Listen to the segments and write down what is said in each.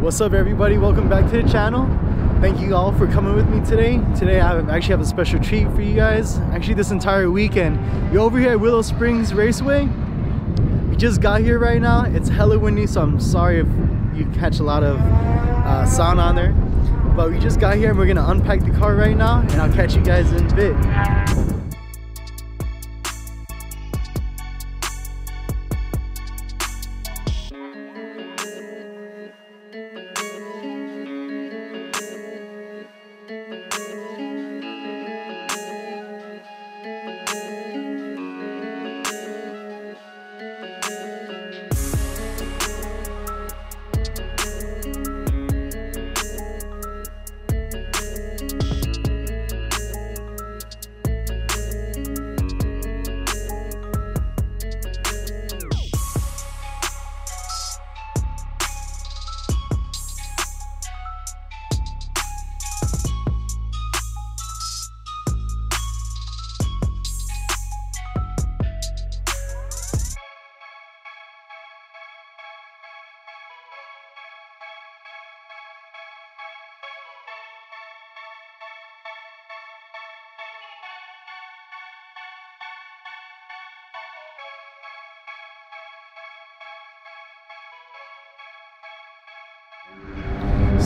What's up everybody? Welcome back to the channel. Thank you all for coming with me today. Today I actually have a special treat for you guys. Actually this entire weekend. You're over here at Willow Springs Raceway. We just got here right now. It's hella windy so I'm sorry if you catch a lot of uh, sound on there. But we just got here and we're gonna unpack the car right now and I'll catch you guys in a bit.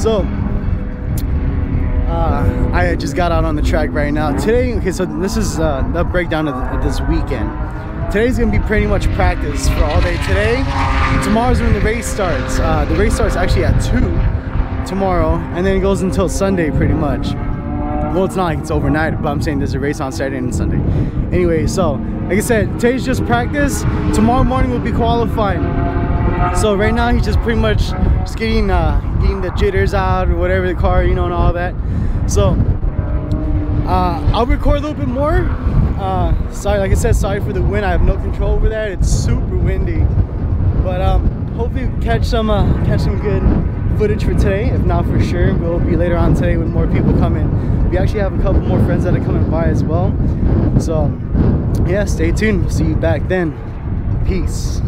So, uh, I just got out on the track right now. Today, okay, so this is uh, the breakdown of, this weekend. Today's gonna be pretty much practice for all day today. Tomorrow's when the race starts. Uh, the race starts actually at 2 tomorrow, and then it goes until Sunday pretty much. Well, it's not like it's overnight, but I'm saying there's a race on Saturday and Sunday. Anyway, so like I said, today's just practice. Tomorrow morning will be qualifying. So right now he's just pretty much just getting uh, getting the jitters out or whatever the car, you know, and all that. So uh, I'll record a little bit more. Uh, sorry, like I said, sorry for the wind. I have no control over that. It's super windy, but um, hopefully catch some uh, catch some good footage for today. If not for sure, we'll be later on today when more people come in. We actually have a couple more friends that are coming by as well. So yeah, stay tuned. See you back then. Peace.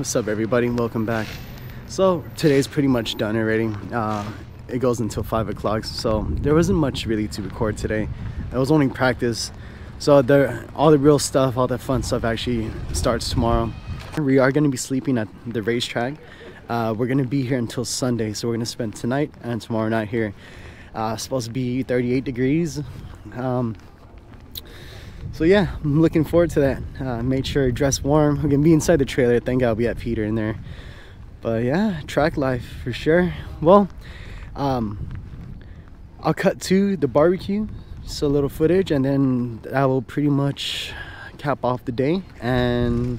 What's up everybody? Welcome back. So today's pretty much done already. Uh, it goes until five o'clock so there wasn't much really to record today. It was only practice. So all the real stuff all the fun stuff actually starts tomorrow. We are going to be sleeping at the racetrack. Uh, we're going to be here until sunday so we're going to spend tonight and tomorrow night here. Uh, supposed to be 38 degrees. Um, so yeah i'm looking forward to that. Uh, made sure to dress warm. We're gonna be inside the trailer. Thank god we have peter in there. But yeah track life for sure. Well um, i'll cut to the barbecue just a little footage and then that will pretty much cap off the day. And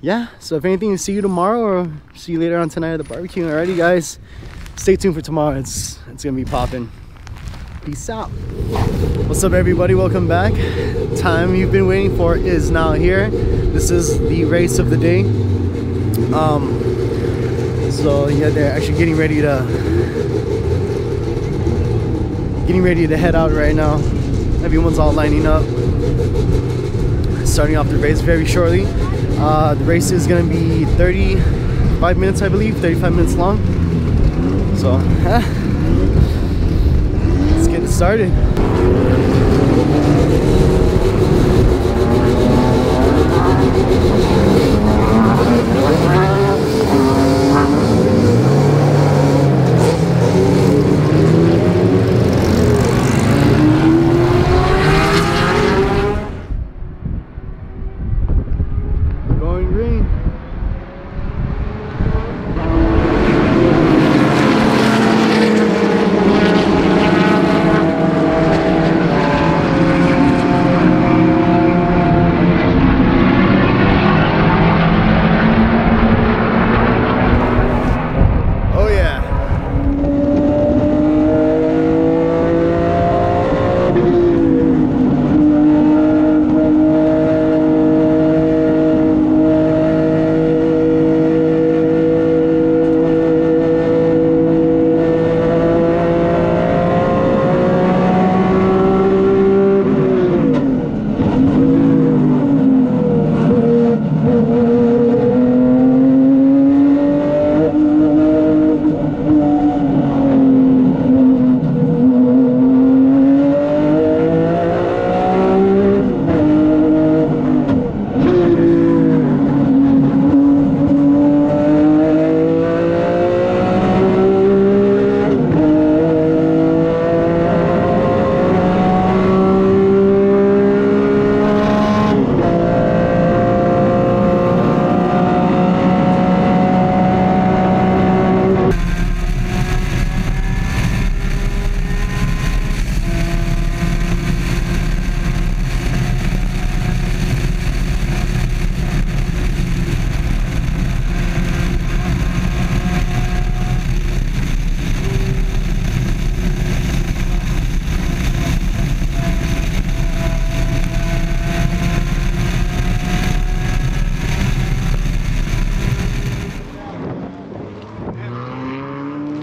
yeah so if anything see you tomorrow or see you later on tonight at the barbecue. Alrighty guys. Stay tuned for tomorrow. It's it's gonna be popping peace out. What's up everybody? Welcome back. Time you've been waiting for is now here. This is the race of the day. Um so yeah they're actually getting ready to getting ready to head out right now. Everyone's all lining up. Starting off the race very shortly. Uh the race is gonna be 35 minutes i believe 35 minutes long. So started. Going green.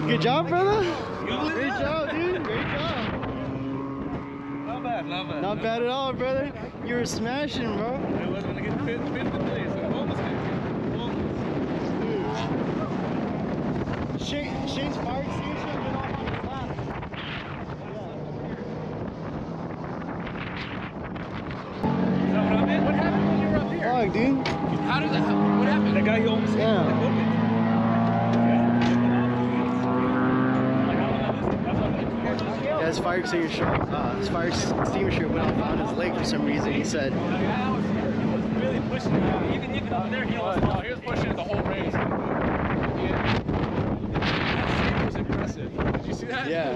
Good job, brother. Great job, dude. Great job. Not bad, not bad. Not bad at all, brother. You were smashing, bro. I wasn't gonna get fit, fit today, so almost almost. Shane, Shane's fire extinguisher went off on his lap. Is that what meant? What happened when you were up here? Fuck, dude. How did that happen? What happened? The guy who almost hit Yeah. the equipment. Yeah, his fire extinguisher, uh, his fire extinguisher went off on his leg for some reason. He said, he was really pushing it. Even even there, he was. No, he was pushing it the whole race. Yeah. That was impressive. Did you see that? yeah.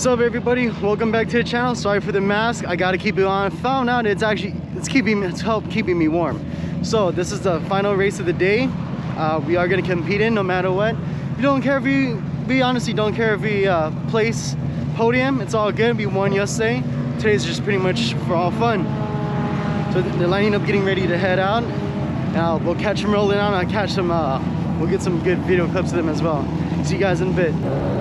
What's up everybody? Welcome back to the channel. Sorry for the mask. I gotta keep it on. Found out it's actually it's keeping it's help keeping me warm. So this is the final race of the day. Uh, we are gonna compete in no matter what. We don't care if we we honestly don't care if we uh, place podium. It's all good. We won yesterday. Today's just pretty much for all fun. So they're lining up, getting ready to head out. Now we'll catch them rolling on. I'll catch them. Uh, we'll get some good video clips of them as well. See you guys in a bit.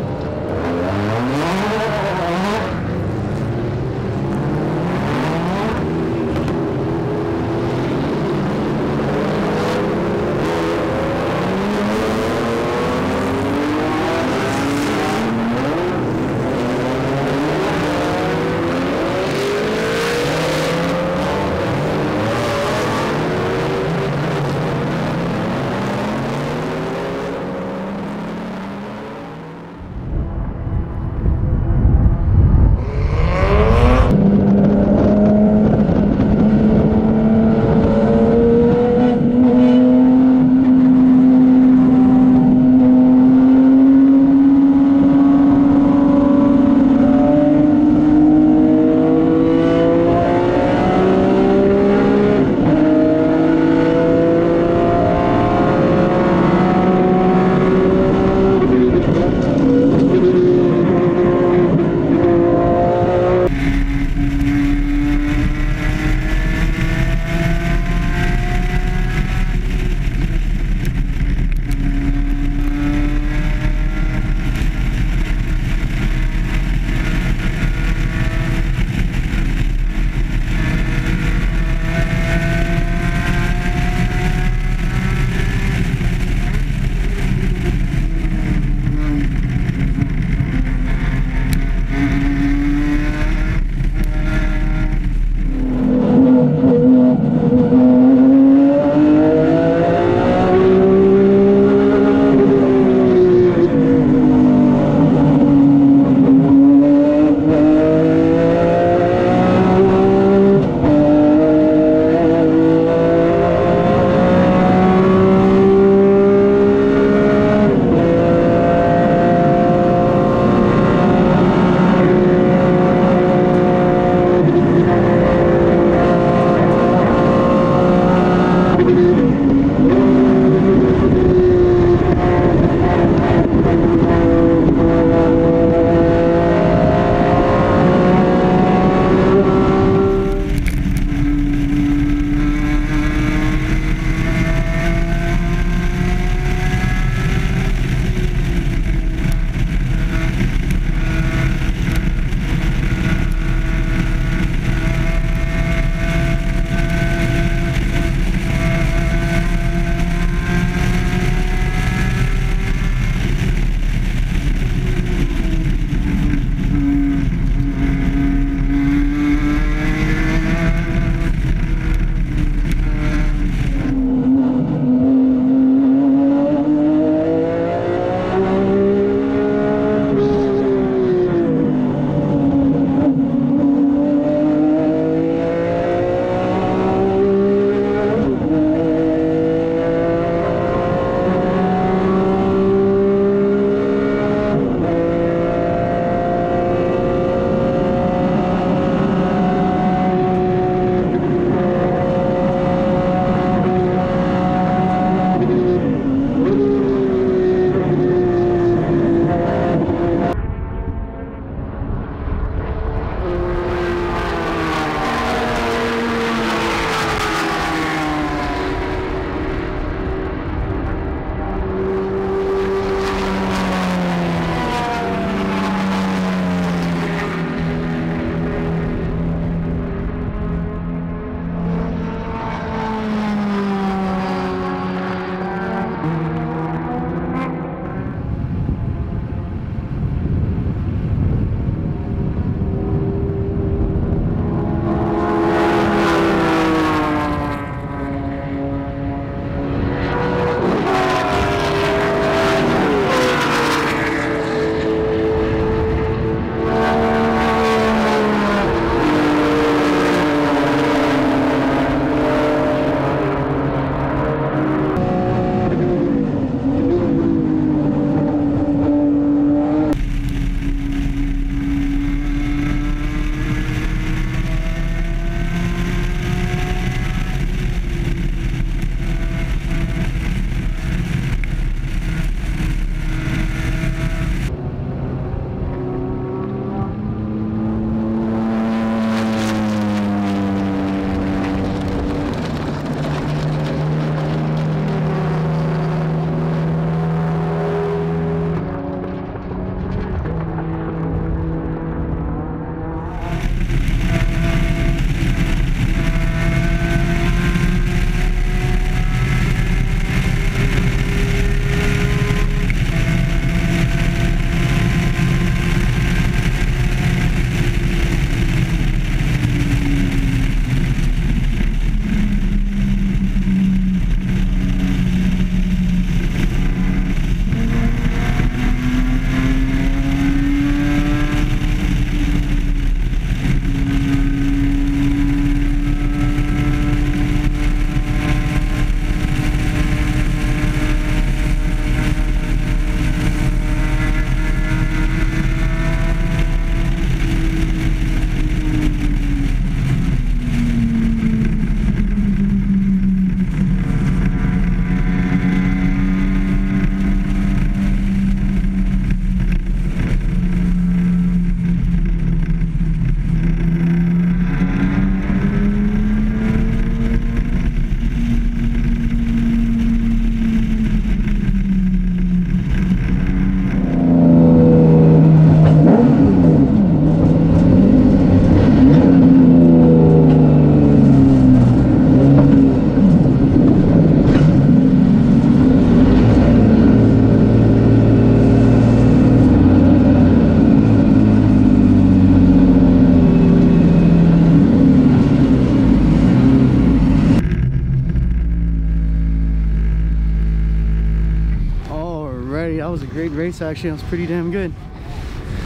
Race actually. It was pretty damn good.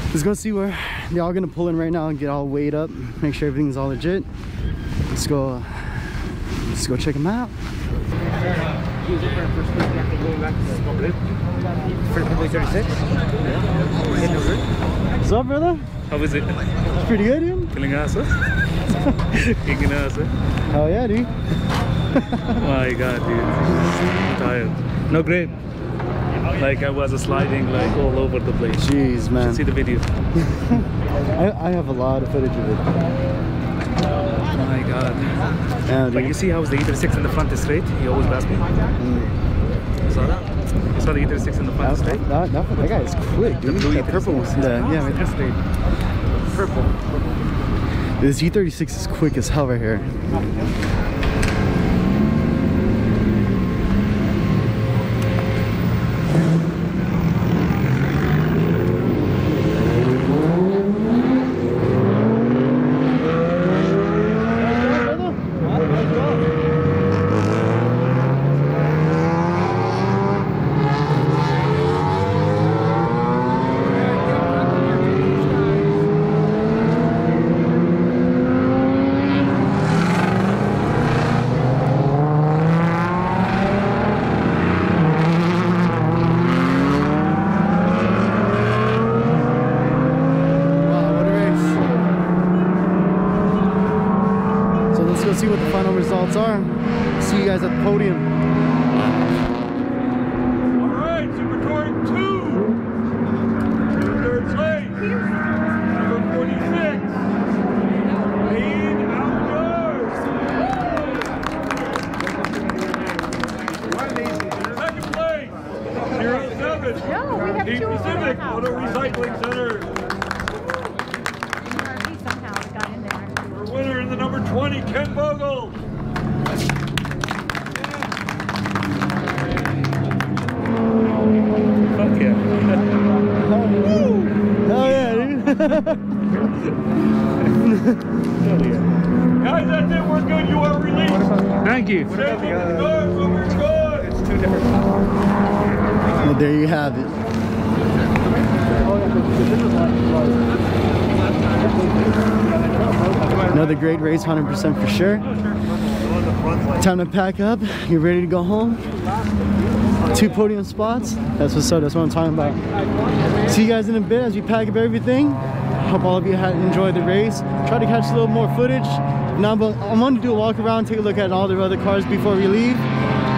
Let's go see where they're all gonna pull in right now and get all weighed up, make sure everything's all legit. Let's go. Let's go check them out. What's up, brother? How was it? It's pretty good, dude. Feeling awesome? Kicking ass, eh? Hell yeah, dude. My god, dude. I'm tired. No, great. Like I was sliding like all over the place. Jeez, man. You see the video. I, I have a lot of footage of it. Oh my god. Yeah, Like you see how the E36 in the front is straight? He always passed me. Mm. You saw that? You saw the E36 in the front That, straight? that, that, that guy is quick, dude. blue That purple one. E36. Yeah, yeah, right there. Straight. Purple. This E36 is quick as hell right here. Wow, what a race. So let's go see what the final results are. See you guys at the podium. All right, Super Tour 2. Third place. Number 46. Ayed Alnajjar. Second place. Zero 07. No, we have Team two of them in Pacific. Auto Recycling Center. Murphy somehow got in there. Our winner in the number 20, Ken Vogel. Guys, that's it. We're good. You are released. Thank you. Say what we're good. What we're good. well, there you have it. Another great race, 100% for sure. Time to pack up. Get ready to go home. Two podium spots. That's what's up. That's what I'm talking about. See you guys in a bit as we pack up everything. Hope all of you had enjoyed the race. Try to catch a little more footage. Now, but I wanted to do a walk around, take a look at all the other cars before we leave.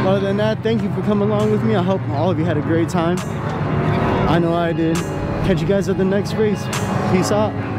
Other than that, thank you for coming along with me. I hope all of you had a great time. I know I did. Catch you guys at the next race. Peace out.